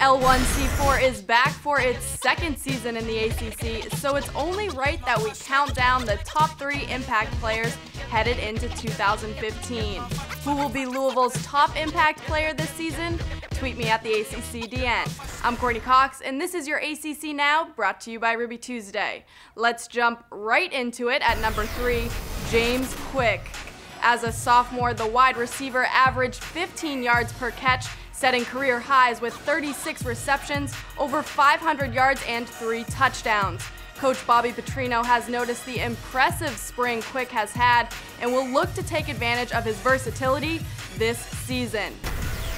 L1C4 is back for its second season in the ACC, so it's only right that we count down the top three impact players headed into 2015. Who will be Louisville's top impact player this season? Tweet me at the ACCDN. I'm Courtney Cox, and this is your ACC Now, brought to you by Ruby Tuesday. Let's jump right into it at number three, James Quick. As a sophomore, the wide receiver averaged 15 yards per catch setting career highs with 36 receptions, over 500 yards, and three touchdowns. Coach Bobby Petrino has noticed the impressive spring Quick has had and will look to take advantage of his versatility this season.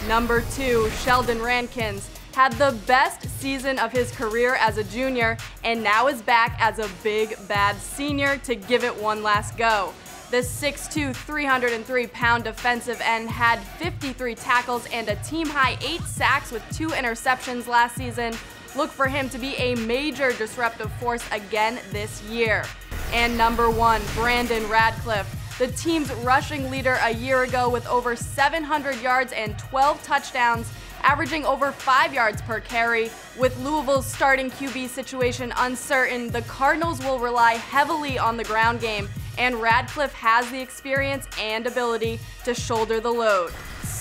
Number two, Sheldon Rankins had the best season of his career as a junior and now is back as a big bad senior to give it one last go. The 6'2", 303-pound defensive end had 53 tackles and a team-high 8 sacks with two interceptions last season. Look for him to be a major disruptive force again this year. And number one, Brandon Radcliff the team's rushing leader a year ago with over 700 yards and 12 touchdowns, averaging over 5 yards per carry. With Louisville's starting QB situation uncertain, the Cardinals will rely heavily on the ground game and Radcliff has the experience and ability to shoulder the load.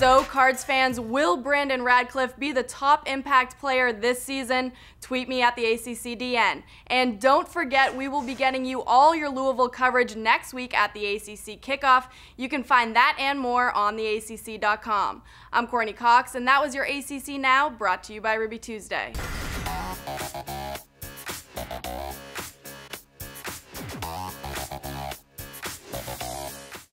So, Cards fans, will Brandon Radcliff be the top impact player this season? Tweet me at the ACCDN. And don't forget, we will be getting you all your Louisville coverage next week at the ACC kickoff. You can find that and more on theacc.com. I'm Courtney Cox, and that was your ACC Now, brought to you by Ruby Tuesday.